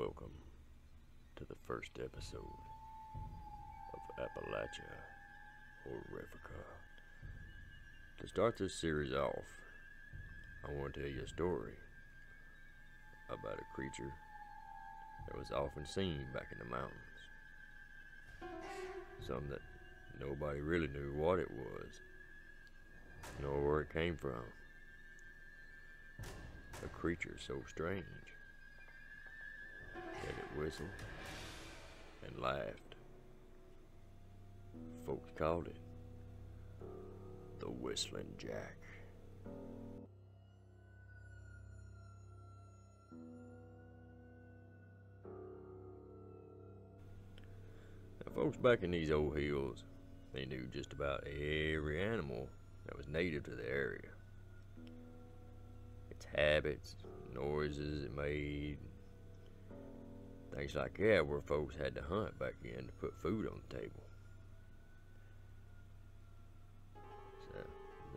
Welcome to the first episode of Appalachia Horrifica. To start this series off, I want to tell you a story about a creature that was often seen back in the mountains. Something that nobody really knew what it was, nor where it came from. A creature so strange it whistled and laughed. Folks called it the Whistling Jack. Now, folks back in these old hills, they knew just about every animal that was native to the area. Its habits, noises it made, things like that, where folks had to hunt back then to put food on the table. So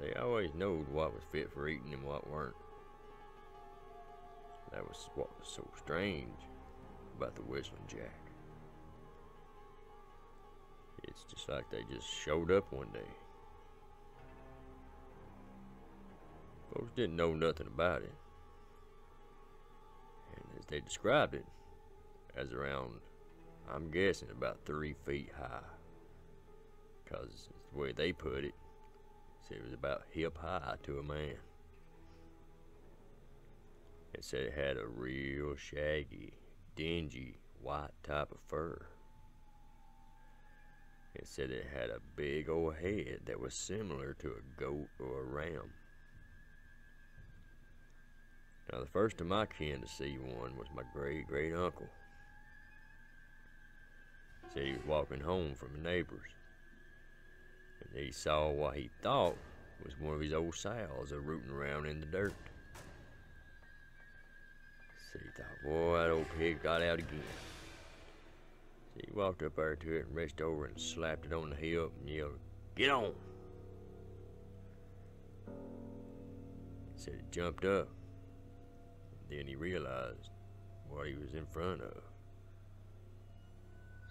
they always knowed what was fit for eating and what weren't. That was what was so strange about the Whistling Jack. It's just like they just showed up one day. Folks didn't know nothing about it. And as they described it, as around, I'm guessing, about three feet high. Because the way they put it, said it was about hip high to a man. It said it had a real shaggy, dingy, white type of fur. It said it had a big old head that was similar to a goat or a ram. Now, the first of my kin to see one was my great great uncle. Said he was walking home from a neighbor's. And he saw what he thought was one of his old sows a rooting around in the dirt. So he thought, boy, that old pig got out again. So he walked up there to it and reached over and slapped it on the hip and yelled, Get on! Said it jumped up. And Then he realized what he was in front of.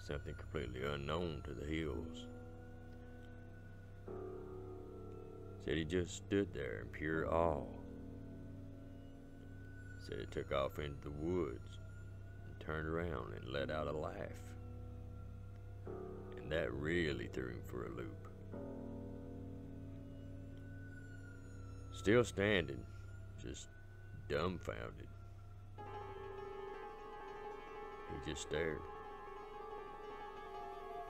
Something completely unknown to the hills. Said he just stood there in pure awe. Said it took off into the woods and turned around and let out a laugh. And that really threw him for a loop. Still standing, just dumbfounded. He just stared.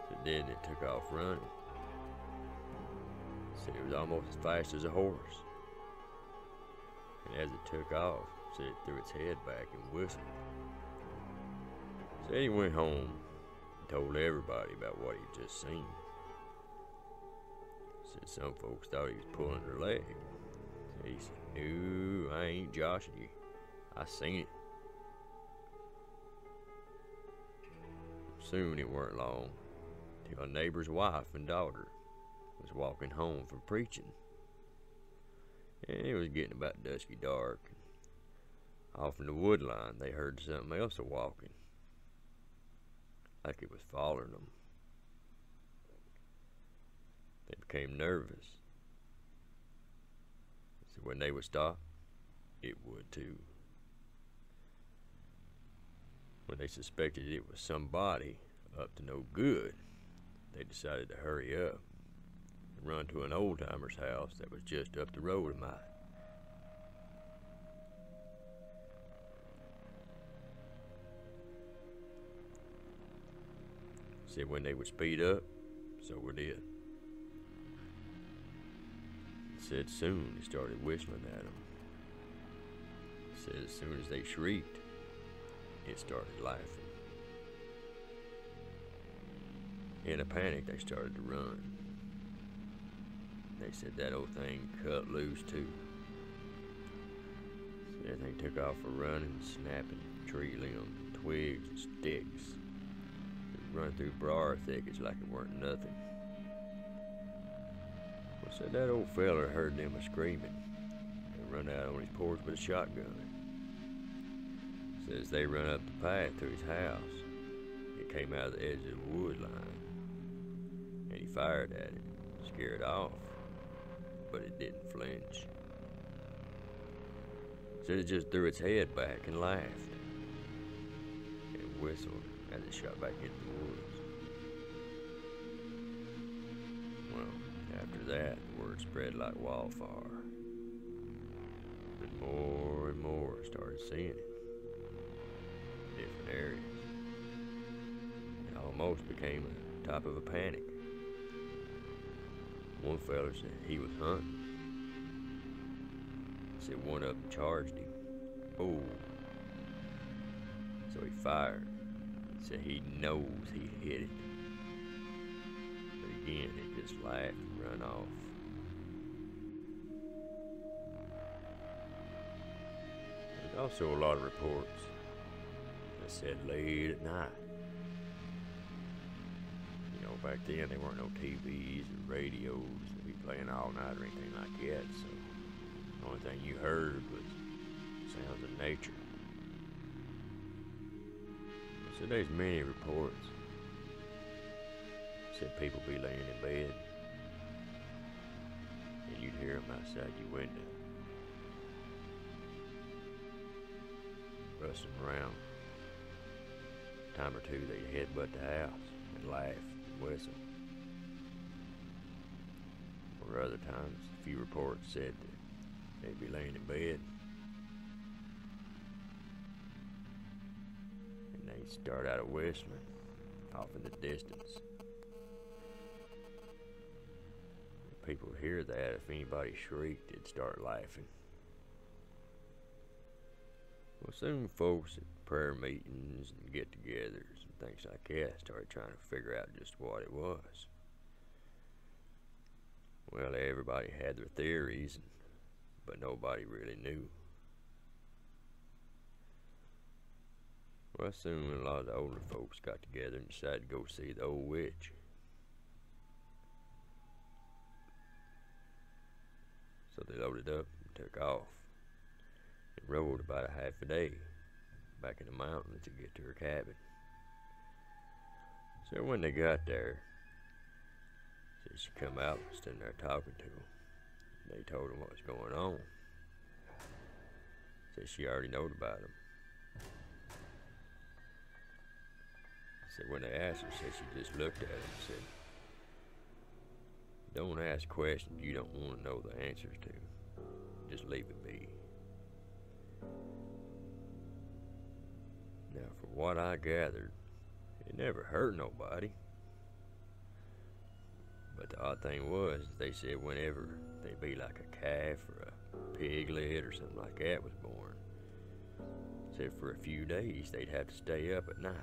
So then it took off running. Said it was almost as fast as a horse. And as it took off, said it threw its head back and whistled. Said he went home and told everybody about what he'd just seen. Said some folks thought he was pulling their leg. He said, No, I ain't joshing you. I seen it. Soon it weren't long a neighbor's wife and daughter was walking home from preaching. And it was getting about dusky dark. Off in the wood line, they heard something else a walking, like it was following them. They became nervous. So when they would stop, it would too. When they suspected it was somebody up to no good, they decided to hurry up and run to an old timer's house that was just up the road of mine. Said when they would speed up, so would it. Said soon he started whistling at them. Said as soon as they shrieked, it started laughing. In a panic, they started to run. They said that old thing cut loose too. So that thing took off for running, snapping tree limbs, twigs, and sticks. It run through briar thickets like it weren't nothing. Well, said that old feller heard them a screaming and run out on his porch with a shotgun. Says they run up the path to his house. It came out of the edge of the wood line. And he fired at it, scared off. But it didn't flinch. Said it just threw its head back and laughed. It whistled as it shot back into the woods. Well, after that, word spread like wildfire. And more and more started seeing it different areas. It almost became a type of a panic. One fella said he was hunting. Said one of them charged him. Oh. So he fired. Said he knows he hit it. But again, it just laughed and run off. There's also a lot of reports that said late at night. Know, back then there weren't no TVs and radios to be playing all night or anything like that, so the only thing you heard was sounds of nature. So there's many reports. Said people be laying in bed and you'd hear them outside your window. Rustling around. Time or two they'd headbutt the house and laugh whistle. Or other times, a few reports said that they'd be laying in bed and they'd start out a whistling off in the distance. People hear that if anybody shrieked, they'd start laughing. Soon folks at prayer meetings and get togethers and things like that started trying to figure out just what it was. Well, everybody had their theories, but nobody really knew. Well, soon a lot of the older folks got together and decided to go see the old witch. So they loaded up and took off rode about a half a day back in the mountains to get to her cabin. So when they got there, she come out and stood there talking to them. They told them what was going on. Said she already knowed about them. Said when they asked her, said she just looked at them and said, don't ask questions you don't want to know the answers to. Just leave it be. Now, from what I gathered, it never hurt nobody. But the odd thing was, they said whenever they be like a calf or a piglet or something like that was born, said for a few days they'd have to stay up at night.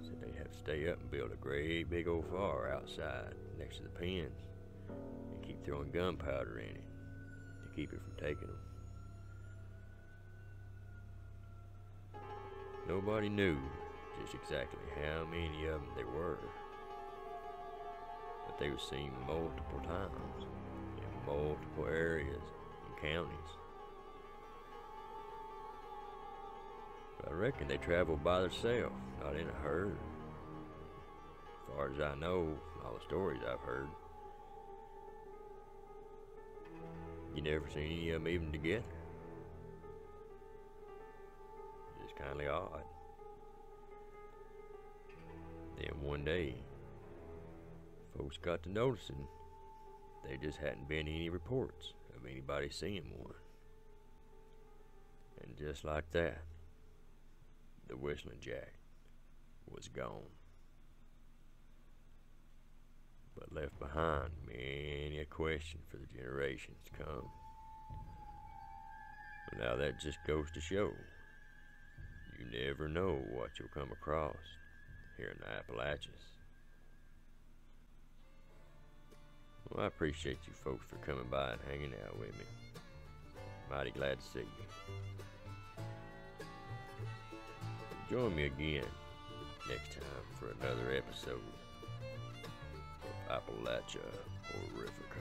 Said they'd have to stay up and build a great big old fire outside next to the pens and keep throwing gunpowder in it keep it from taking them. Nobody knew just exactly how many of them there were, but they were seen multiple times in multiple areas and counties. But I reckon they traveled by themselves, not in a herd. As far as I know, all the stories I've heard, you never seen any of them even together. Just kindly odd. Then one day, folks got to noticing there just hadn't been any reports of anybody seeing one. And just like that, the Whistling Jack was gone. But left behind many a question for the generations to come. Now that just goes to show you never know what you'll come across here in the Appalachians. Well, I appreciate you folks for coming by and hanging out with me. Mighty glad to see you. Join me again next time for another episode Appalachia Horrifica.